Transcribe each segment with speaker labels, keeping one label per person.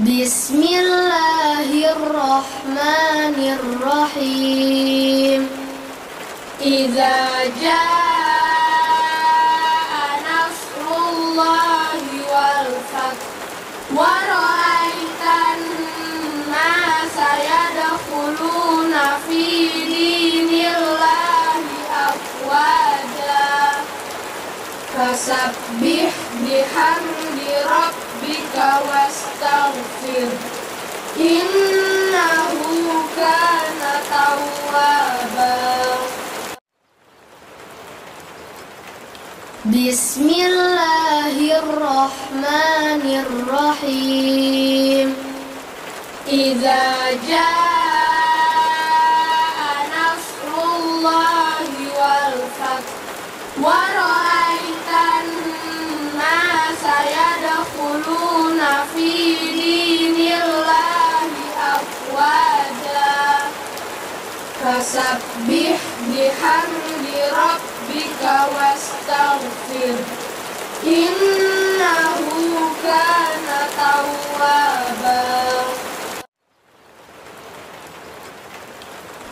Speaker 1: Bismillahirrahmanirrahim. Iza jaa nasrullahi wal fath Wa ra'aitan nasa yadkhuluna fi dinillahi afwaja Fasabbih biha Bismillahirrahmanirrahim. Iza jaa nasrullahi wal fath wa ra'aitan ma sayadkhuluna fi Fasabbih bihamdi rabbika wastaghfir Innahu kana tawwaba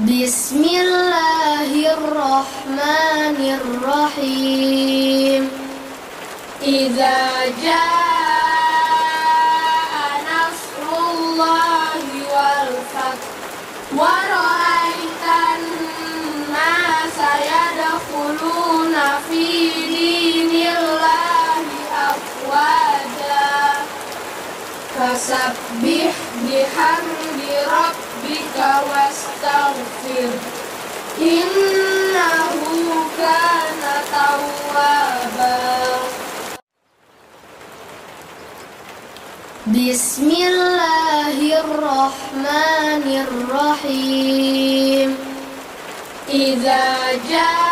Speaker 1: Bismillahirrahmanirrahim Iza jaa bihamdi rabbika wastaghfir innahu kana tawwaba Bismillahirrahmanirrahim. Iza jaa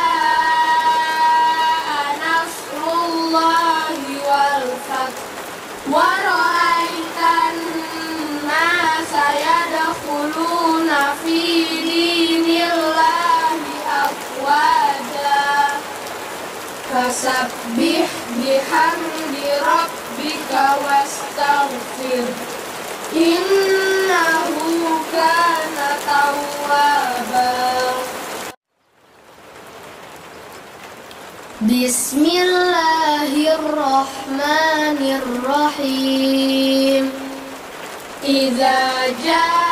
Speaker 1: Wasabbih bihamdi rabbika wastaghfir Innahu kana tawwaba. Bismillahirrahmanirrahim. Iza jaa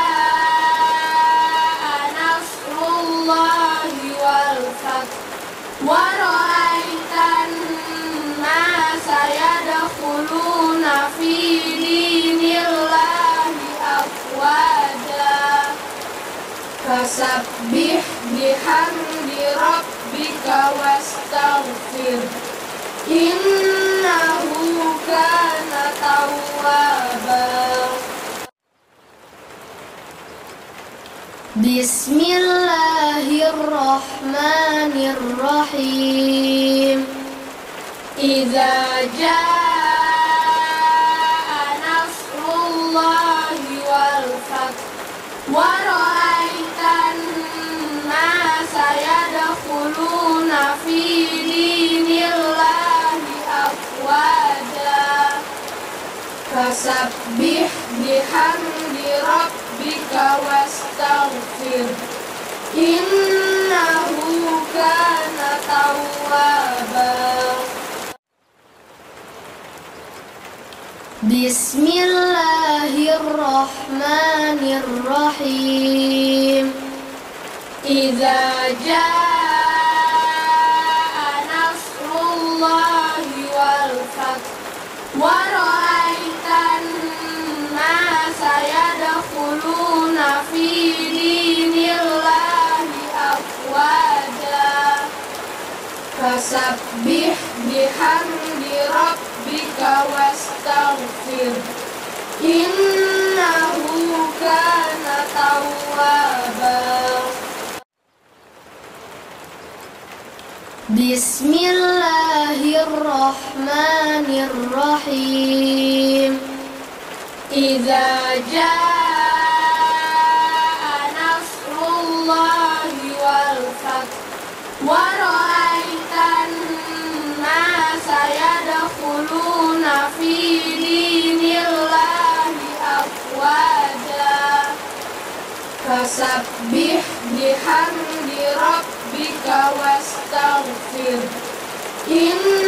Speaker 1: Wasabbih bihamdi rabbika wastaghfir Innahu kana tawwaba Bismillahirrahmanirrahim Iza jaa Sabbih bihamdi rabbika wastaghfir. Innahu kana tawwaba. Bismillahirrahmanirrahim. Iza jaa Wasabbih bihamdi rabbika wastaghfir. Innahu kana tawwaba. Bismillahirrahmanirrahim. Iza jaa Fasabbih bihamdi rabbika wastaghfir. Inna